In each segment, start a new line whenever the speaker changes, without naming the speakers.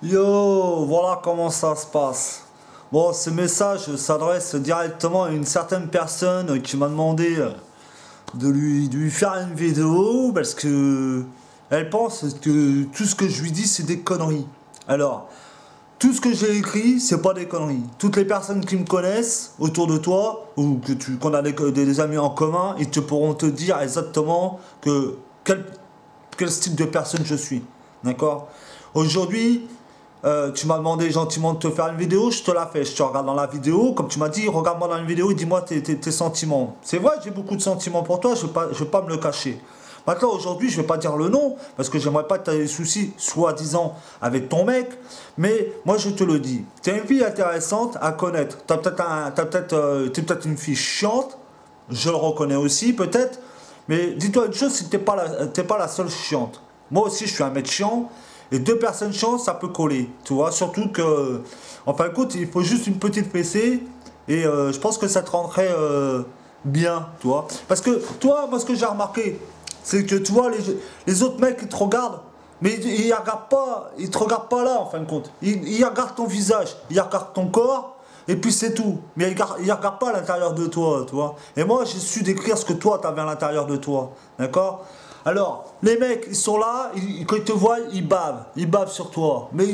Yo, voilà comment ça se passe. Bon, ce message s'adresse directement à une certaine personne qui m'a demandé de lui, de lui faire une vidéo parce que elle pense que tout ce que je lui dis c'est des conneries. Alors, tout ce que j'ai écrit, c'est pas des conneries. Toutes les personnes qui me connaissent autour de toi, ou que tu qu'on a des, amis en commun, ils te pourront te dire exactement que quel, quel de personne je suis. D'accord? Aujourd'hui, euh, tu m'as demandé gentiment de te faire une vidéo, je te la fais. Je te regarde dans la vidéo, comme tu m'as dit, regarde-moi dans une vidéo et dis-moi tes, tes, sentiments. C'est vrai, j'ai beaucoup de sentiments pour toi, je ne vais, pas me le cacher. Maintenant, aujourd'hui, je ne vais pas dire le nom, parce que j'aimerais pas que tu aies des soucis, soi-disant, avec ton mec. Mais moi, je te le dis. Tu es une fille intéressante à connaître. Tu peut-être peut euh, es peut-être une fille chiante, je le reconnais aussi, peut-être. Mais dis-toi une chose, tu n'es pas, pas la seule chiante. Moi aussi, je suis un mec chiant. Et deux personnes chiantes, ça peut coller. Tu vois, surtout que, en fin de il faut juste une petite PC. Et euh, je pense que ça te rendrait euh, bien, tu vois. Parce que, toi, moi, ce que j'ai remarqué, c'est que tu vois, les, autres mecs, ils te regardent, mais ils, ils, regardent pas, ils te regardent pas là en fin de compte. Ils, regardent ton visage, ils regardent ton corps, et puis c'est tout. Mais ils ils regardent pas à l'intérieur de toi, tu vois. Et moi, j'ai su décrire ce que toi, tu avais à l'intérieur de toi, d'accord? Alors, les mecs, ils sont là, quand ils te voient, ils bavent, ils bavent sur toi. Mais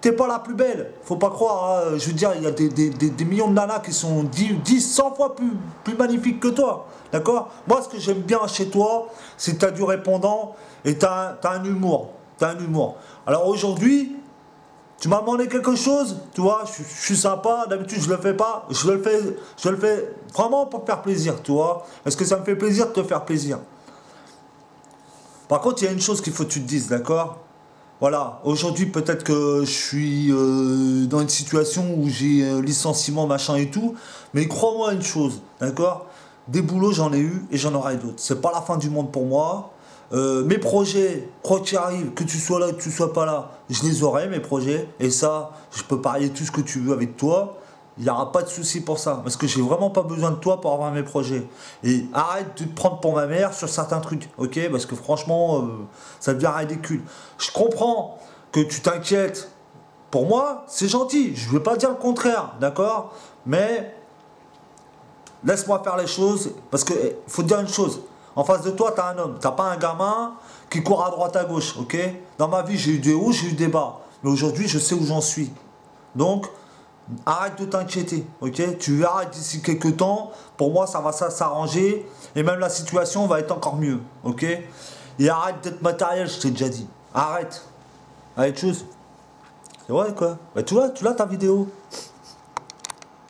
t'es pas la plus belle. Faut pas croire, hein. je veux dire, il y a des, millions de nanas qui sont 10, 10 100 fois plus, magnifiques que toi. D'accord? Moi, ce que j'aime bien chez toi, c'est que tu as du répondant et tu as, un humour. Alors aujourd'hui, tu m'as demandé quelque chose, tu vois, je, suis sympa, d'habitude je le fais pas, je le fais, je le fais vraiment pour faire plaisir, tu vois, parce que ça me fait plaisir de te faire plaisir. Par contre, il y a une chose qu'il faut que tu te dises, d'accord? Voilà, aujourd'hui peut-être que je suis euh, dans une situation où j'ai un licenciement, machin et tout, mais crois-moi une chose, d'accord? Des boulots, j'en ai eu et j'en aurai d'autres. C'est pas la fin du monde pour moi. Euh, mes projets, quoi qu'il arrive, que tu sois là, que tu sois pas là, je les aurai, mes projets. Et ça, je peux parier tout ce que tu veux avec toi il n'y aura pas de souci pour ça. Parce que j'ai vraiment pas besoin de toi pour avoir mes projets. Et arrête de te prendre pour ma mère sur certains trucs, ok? Parce que franchement, euh, ça devient ridicule. Je comprends que tu t'inquiètes. Pour moi, c'est gentil. Je ne veux pas dire le contraire, d'accord? Mais laisse-moi faire les choses. Parce qu'il eh, faut dire une chose. En face de toi, tu as un homme. Tu pas un gamin qui court à droite à gauche, ok? Dans ma vie, j'ai eu des hauts, j'ai eu des bas. Mais aujourd'hui, je sais où j'en suis. Donc, Arrête de t'inquiéter, ok? Tu verras d'ici quelques temps, pour moi ça va s'arranger et même la situation va être encore mieux, ok? Et arrête d'être matériel, je t'ai déjà dit. Arrête. Arrête chose. C'est vrai quoi Bah tu vois, tu l'as ta vidéo.